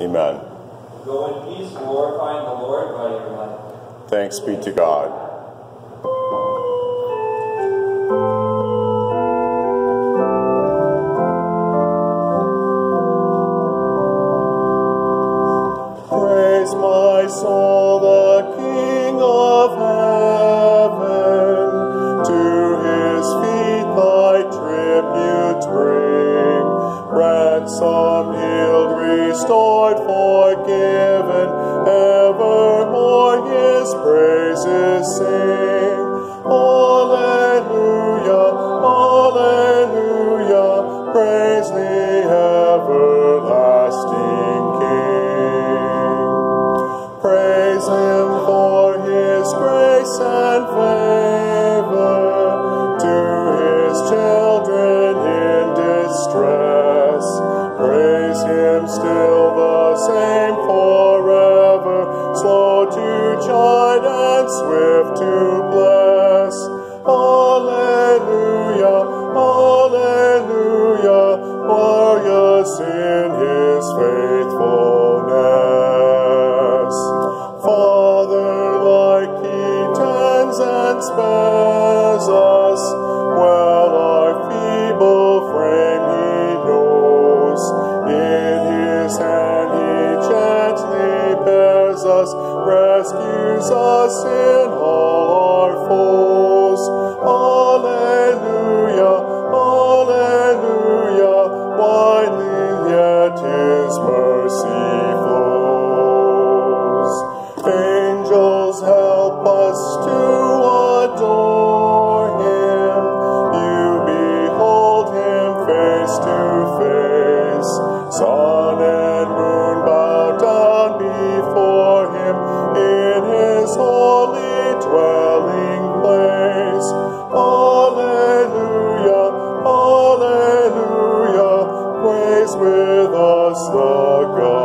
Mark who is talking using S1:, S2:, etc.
S1: Amen.
S2: Go in peace, glorifying the Lord by your life.
S1: Thanks be to God. Praise my soul, healed, restored, forgiven. Evermore his praises sing. Alleluia, alleluia. Praise the everlasting King. Praise him for his grace to chide and swift to bless. Alleluia, alleluia, glorious in his faithfulness. delivers us, rescues us in all our foes. Alleluia, Alleluia, widely yet His mercy flows. Angels help us to adore Him. You behold Him face to face. the God.